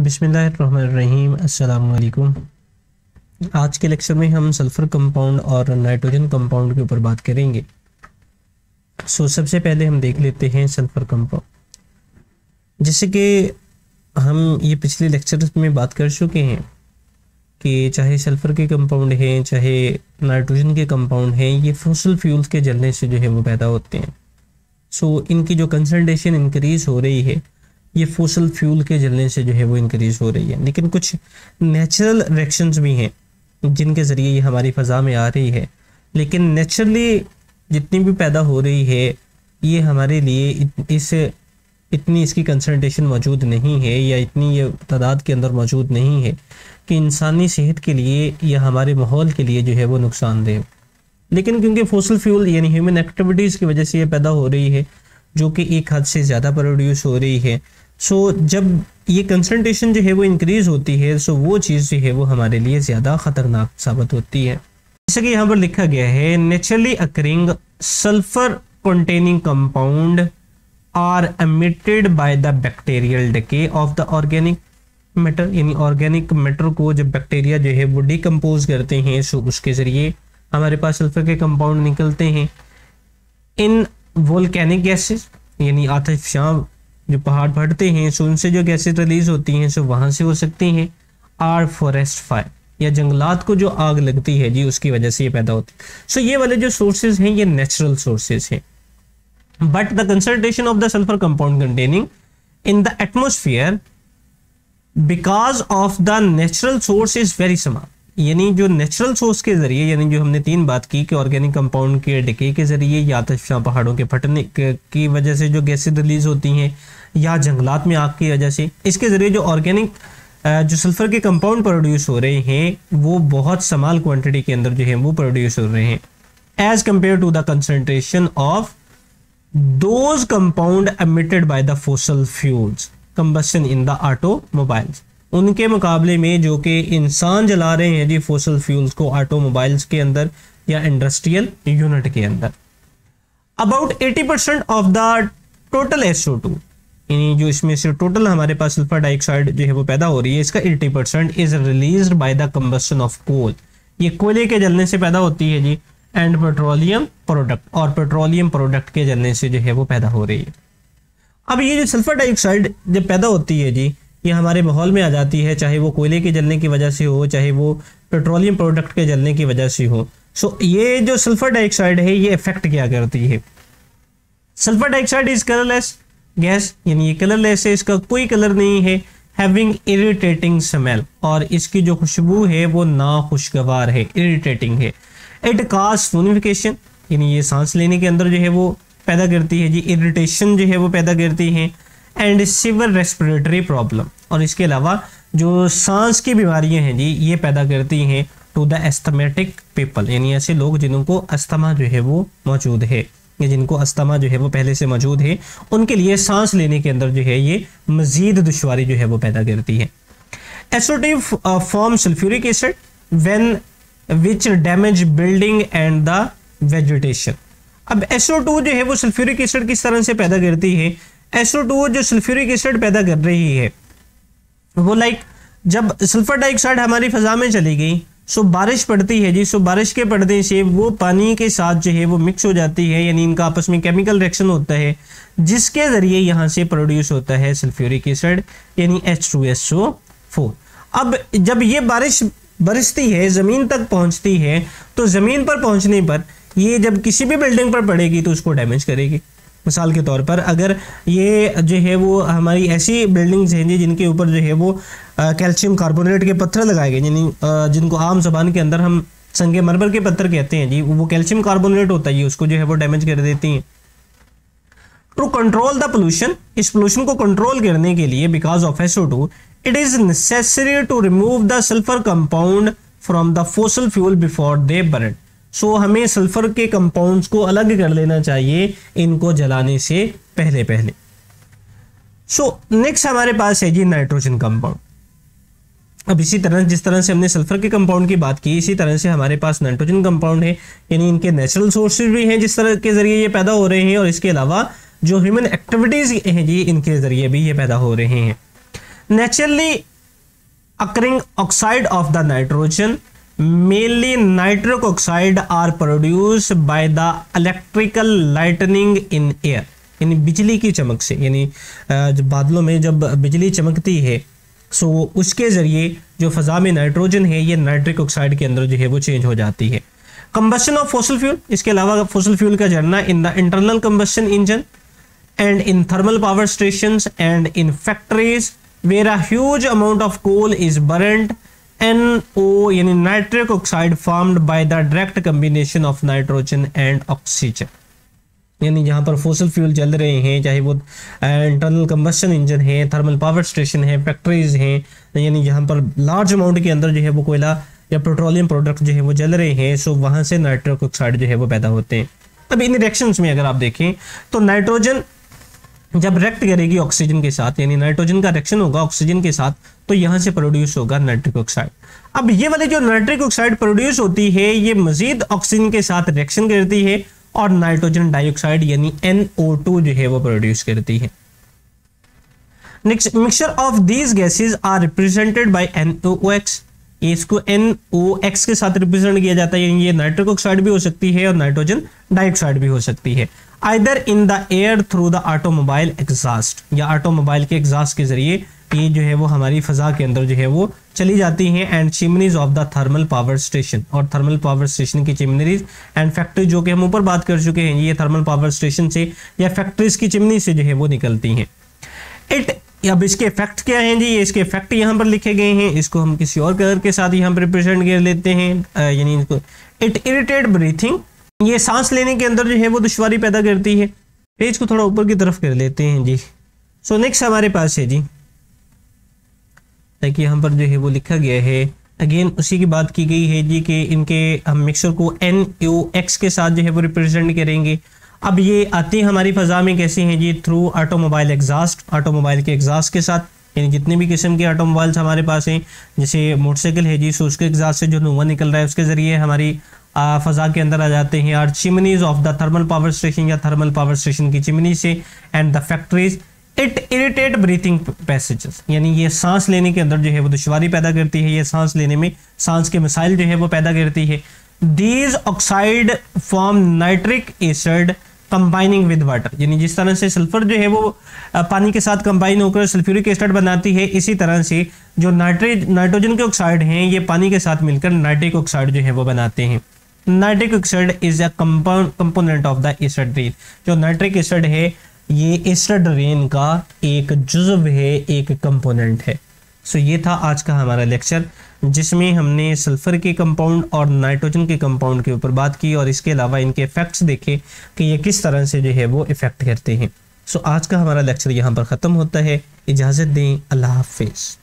अस्सलाम आज के लेक्चर में हम सल्फ़र कंपाउंड और नाइट्रोजन कंपाउंड के ऊपर बात करेंगे। सो so, सबसे पहले हम देख लेते हैं सल्फ़र कंपाउंड। जैसे कि हम ये पिछले लेक्चर में बात कर चुके हैं कि चाहे सल्फ़र के कंपाउंड हैं चाहे नाइट्रोजन के कंपाउंड हैं ये फॉसल फ्यूल्स के जलने से जो है वो पैदा होते हैं। सो so, इनकी जो कंसनट्रेशन इंक्रीज़ हो रही है ये फोसल फ्यूल के जलने से जो है वो इंक्रीज हो रही है। लेकिन कुछ नेचुरल रिएक्शंस भी हैं, जिनके ज़रिए ये हमारी फ़ज़ा में आ रही है। लेकिन नेचुरली जितनी भी पैदा हो रही है, ये हमारे लिए इस, इतनी इसकी कंसनट्रेशन मौजूद नहीं है, या इतनी ये तादाद के अंदर मौजूद नहीं है कि इंसानी सेहत के लिए या हमारे माहौल के लिए जो है वो नुकसानदेह लेकिन क्योंकि फोसल फ्यूल यानी ह्यूमन एक्टिविटीज़ की वजह से ये पैदा हो रही है, जो कि एक हद से ज़्यादा प्रोड्यूस हो रही है सो so, जब ये कंसनट्रेशन जो है वो इंक्रीज होती है सो वो चीज़ जो है वो हमारे लिए ज़्यादा ख़तरनाक साबित होती है। जैसे कि यहाँ पर लिखा गया है naturally occurring sulphur containing compound are emitted by the bacterial decay of the organic matter यानी ऑर्गेनिक मैटर को जब बैक्टीरिया जो है वो डिकम्पोज करते हैं सो उसके ज़रिए हमारे पास सल्फ़र के कंपाउंड निकलते हैं। इन वोल्केनिक गैसेस यानी आतिशां जो पहाड़ फटते हैं, सो उनसे जो गैसेज रिलीज़ होती हैं, सो वहाँ से हो सकती हैं आर फॉरेस्ट फायर या जंगलात को जो आग लगती है, जी, उसकी वजह से ये पैदा होती है। सो ये वाले जो सोर्सेज हैं, ये नेचुरल सोर्सेज हैं। But the concentration of the sulphur compound containing in the atmosphere because of the natural source is very small यानी जो नेचुरल सोर्स के ज़रिए, यानी जो हमने तीन बात की कि ऑर्गेनिक कंपाउंड के डिके के ज़रिए या तो पहाड़ों के फटने की वजह से जो गैसेज रिलीज़ होती हैं या जंगलात में आग की वजह से, इसके ज़रिए जो ऑर्गेनिक जो सल्फ़र के कंपाउंड प्रोड्यूस हो रहे हैं, वो बहुत समाल क्वांटिटी के अंदर जो है, वो प्रोड्यूस हो रहे हैं। As compared to the concentration of those compound emitted by the fossil fuels combustion in the automobiles उनके मुकाबले में जो कि इंसान जला रहे हैं जी फोसल फ्यूल्स को ऑटोमोबाइल्स के अंदर या इंडस्ट्रियल यूनिट के अंदर। About 80 percent of the total S O two यानी जो इसमें से टोटल हमारे पास सल्फ़र डाइऑक्साइड जो है वो पैदा हो रही है, इसका 80 percent is released by the combustion of coal ये कोयले के जलने से पैदा होती है जी एंड पेट्रोलियम प्रोडक्ट और पेट्रोलियम प्रोडक्ट के जलने से जो है वो पैदा हो रही है। अब ये जो सल्फ़र डाइऑक्साइड जब पैदा होती है जी ये हमारे माहौल में आ जाती है चाहे वो कोयले के जलने की वजह से हो चाहे वो पेट्रोलियम प्रोडक्ट के जलने की वजह से हो। सो so, ये जो सल्फ़र डाइऑक्साइड है ये इफ़ेक्ट क्या करती है? Sulphur dioxide is colourless gas यानी ये कलरलेस है इसका कोई कलर नहीं है। हैविंग इरिटेटिंग स्मेल और इसकी जो खुशबू है वो ना खुशगवार है इरिटेटिंग है। इट काज सोनिफिकेशन यानी ये सांस लेने के अंदर जो है वो पैदा करती है जी इरिटेशन जो है वो पैदा करती है। एंड सिवर रेस्पिरेटरी प्रॉब्लम और इसके अलावा जो सांस की बीमारियाँ हैं जी, ये पैदा करती हैं टू द एस्थमेटिक पीपल यानी ऐसे लोग जिनको अस्थमा जो है वो मौजूद है। या जिनको अस्थमा जो है वो पहले से मौजूद है, उनके लिए सांस लेने के अंदर जो है ये मजीद दुशारी जो है वो पैदा करती है। एसोटिव form sulphuric acid when which damage building and the vegetation अब SO2 जो है वो सल्फ्यूरिक एसिड किस तरह से पैदा करती है? SO2 जो सल्फ्यूरिक एसिड पैदा कर रही है, वो लाइक जब सल्फ़र डाइऑक्साइड हमारी फजा में चली गई, सो बारिश पड़ती है जी, सो बारिश के पड़ने से वो पानी के साथ जो है वो मिक्स हो जाती है, यानी इनका आपस में केमिकल रिएक्शन होता है, जिसके ज़रिए यहाँ से प्रोड्यूस होता है सल्फ्यूरिक एसिड, यानी H two S O four अब जब ये बारिश बरसती है, ज़मीन तक पहुँचती है तो ज़मीन पर पहुँचने पर ये जब किसी भी बिल्डिंग पर पड़ेगी तो उसको डैमेज करेगी। मिसाल के तौर पर, अगर ये जो है वो हमारी ऐसी बिल्डिंग्स हैं जिनके ऊपर जो है वो कैल्शियम कार्बोनेट के पत्थर लगाए गए यानी जिनको आम जबान के अंदर हम संगे मरमर के पत्थर कहते हैं जी, वो कैल्शियम कार्बोनेट होता है उसको जो है वो डैमेज कर देती हैं। टू कंट्रोल द पोल्यूशन इस पोल्यूशन को कंट्रोल करने के लिए because of S O two it is necessary to remove the sulphur compound from the fossil fuel before they burn so हमें सल्फ़र के कंपाउंड्स को अलग कर लेना चाहिए इनको जलाने से पहले पहले। सो नेक्स्ट हमारे पास है जी नाइट्रोजन कंपाउंड अब इसी तरह, जिस तरह से हमने सल्फ़र के कंपाउंड की बात की, इसी तरह से हमारे पास नाइट्रोजन कंपाउंड है। यानी इनके नेचुरल सोर्सेज भी हैं जिस तरह के ज़रिए ये पैदा हो रहे हैं, और इसके अलावा जो ह्यूमन एक्टिविटीज़ हैं जी, इनके ज़रिए भी ये पैदा हो रहे हैं। Naturally occurring oxide of the nitrogen mainly nitric oxide are produced by the electrical lightning in air, यानी बिजली की चमक से, यानी जब बादलों में जब बिजली चमकती है सो उसके ज़रिए जो फ़ज़ा में नाइट्रोजन है, ये नाइट्रिक ऑक्साइड के अंदर जो है वो चेंज हो जाती है। कंबशन ऑफ़ फोसल फ्यूल इसके अलावा फोसल फ्यूल का झरना in the internal combustion engine and in thermal power station and in factories where a huge amount of coal is burned NO यानी nitric oxide formed by the direct combination of nitrogen and oxygen यानी जहाँ पर fossil fuel चल रहे हैं, चाहे वो internal combustion engine है थर्मल पावर स्टेशन है फैक्ट्रीज हैं, यानी जहाँ पर लार्ज अमाउंट के अंदर जो है वो कोयला या पेट्रोलियम प्रोडक्ट जो है वो जल रहे हैं सो वहाँ से नाइट्रिक ऑक्साइड जो है वो पैदा होते हैं। अब इन रिएक्शंस में अगर आप देखें तो नाइट्रोजन जब रिएक्ट करेगी ऑक्सीजन के साथ, यानी नाइट्रोजन का रिएक्शन होगा ऑक्सीजन के साथ तो यहाँ से प्रोड्यूस होगा नाइट्रिक ऑक्साइड अब ये वाले जो नाइट्रिक ऑक्साइड प्रोड्यूस होती है, ये मजीद ऑक्सीजन के साथ रिएक्शन करती है और नाइट्रोजन डाइऑक्साइड यानी NO2 जो है वो प्रोड्यूस करती है. Next mixture of these gases are represented by NOx इसको NOx के साथ रिप्रेजेंट किया जाता है ये नाइट्रिक ऑक्साइड भी हो सकती है और नाइट्रोजन डाइऑक्साइड भी हो सकती है। Either in the air through the automobile exhaust या ऑटोमोबाइल के एग्जास्ट के ज़रिए ये जो है वो हमारी फजा के अंदर जो है वो चली जाती हैं and chimneys of the thermal power station और थर्मल पावर स्टेशन की चिमनीज एंड फैक्ट्री जो कि हम ऊपर बात कर चुके हैं, ये थर्मल पावर स्टेशन से या फैक्ट्रीज की चिमनी से जो है वो निकलती हैं। इट अब इसके इफ़ेक्ट क्या हैं जी? ये इसके इफ़ेक्ट यहाँ पर लिखे गए हैं। इसको हम किसी और कलर के साथ यहाँ पर रिप्रेजेंट कर लेते हैं। यानी इट इरिटेट ब्रीथिंग ये सांस लेने के अंदर जो है वो दुश्वारी पैदा करती है। पेज को थोड़ा ऊपर की तरफ़ कर लेते हैं जी। सो नेक्स्ट हमारे पास है जी। ताकि यहाँ पर जो है वो लिखा गया है। अगेन उसी की बात की गई है जी कि इनके, हम मिक्सर को एन यू एक्स के साथ जो है वो रिप्रेजेंट करेंगे। अब ये आती हैं हमारी फ़ज़ा में कैसे हैं जी? थ्रू ऑटोमोबाइल एग्जास्ट ऑटोमोबाइल के एग्जास्ट के साथ। यानी जितने भी किस्म के ऑटोमोबाइल्स हमारे पास हैं, जैसे मोटरसाइकिल है जी सो उसके एग्जास्ट से जो धुआँ निकल रहा है, उसके ज़रिए हमारी फ़ज़ा के अंदर आ जाते हैं और chimneys of the thermal power station या थर्मल पावर स्टेशन की चिमनी से and the factories it irritate breathing passages यानी ये सांस लेने के अंदर जो है वो दुश्वारी पैदा करती है, ये सांस लेने में सांस के मिसाइल जो है वो पैदा करती है। These oxide form nitric acid combining with water यानी जिस तरह से सल्फ़र जो है वो पानी के साथ कंबाइन होकर सल्फ्यूरिक एसिड बनाती है, इसी तरह से जो नाइट्रेट नाइट्रोजन के ऑक्साइड हैं, ये पानी के साथ मिलकर नाइट्रिक ऑक्साइड जो है वो बनाते हैं। Nitric oxide is a component of the acid rain जो नाइट्रिक एसिड है ये एसिड रेन का एक जुज्व है एक कंपोनेंट है। सो so, ये था आज का हमारा लेक्चर जिसमें हमने सल्फ़र के कंपाउंड और नाइट्रोजन के कंपाउंड के ऊपर बात की और इसके अलावा इनके इफ़ेक्ट्स देखे कि ये किस तरह से जो है वो इफ़ेक्ट करते हैं। सो so, आज का हमारा लेक्चर यहाँ पर ख़त्म होता है। इजाज़त दें। अल्लाह हाफिज़।